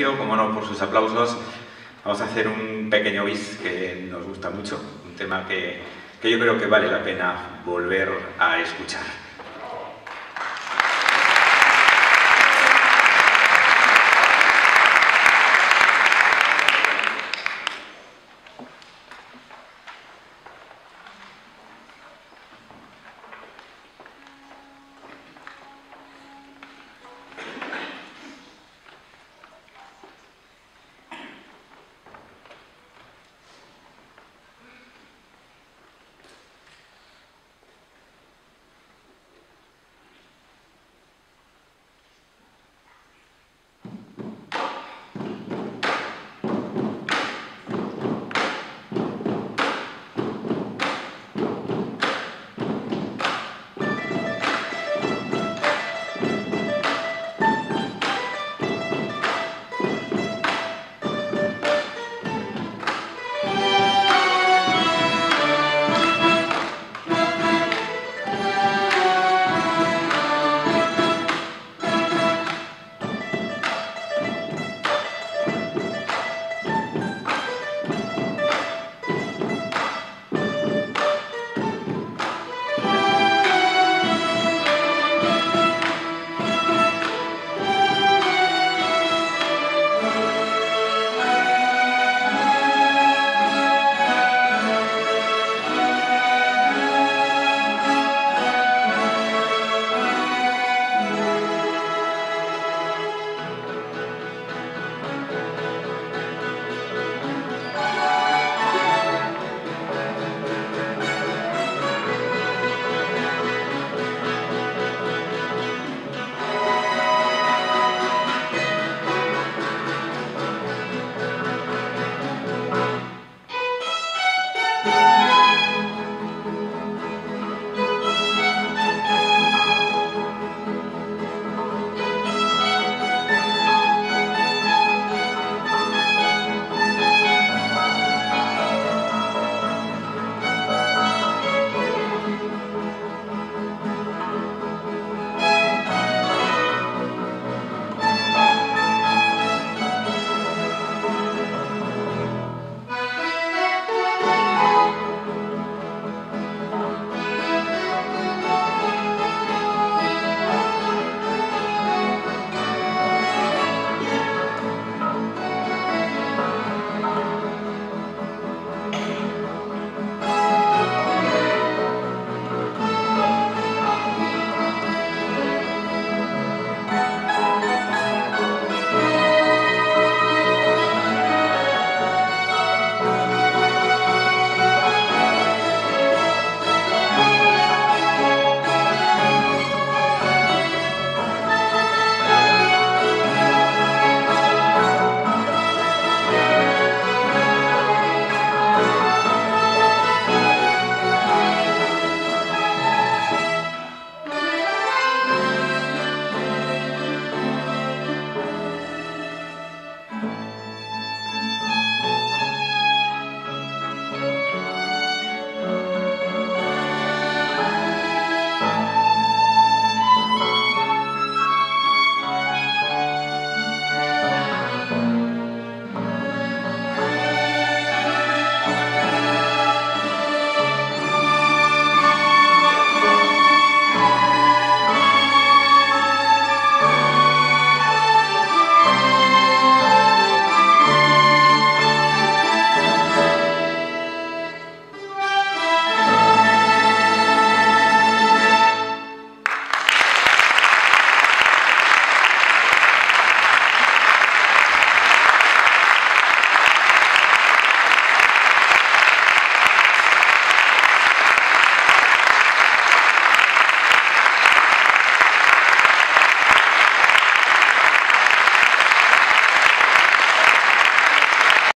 Como no, por sus aplausos, vamos a hacer un pequeño bis que nos gusta mucho, un tema que, que yo creo que vale la pena volver a escuchar.